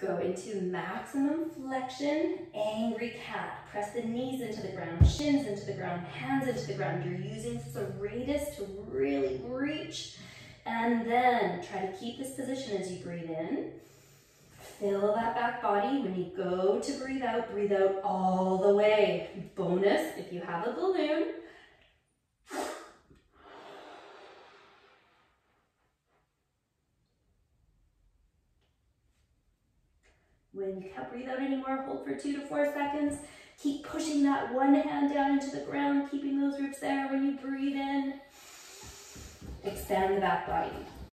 Go into maximum flexion, angry cat. Press the knees into the ground, shins into the ground, hands into the ground. You're using serratus to really reach. And then try to keep this position as you breathe in. Fill that back body. When you go to breathe out, breathe out all the way. Bonus, if you have a balloon, When you can't breathe out anymore, hold for two to four seconds. Keep pushing that one hand down into the ground, keeping those ribs there when you breathe in. Expand the back body.